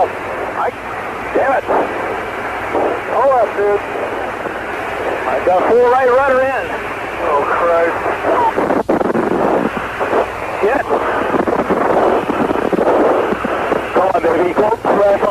help. I, damn it. Pull up, dude. I got full right rudder in. Oh, Christ. Shit. Come on, baby. Go crash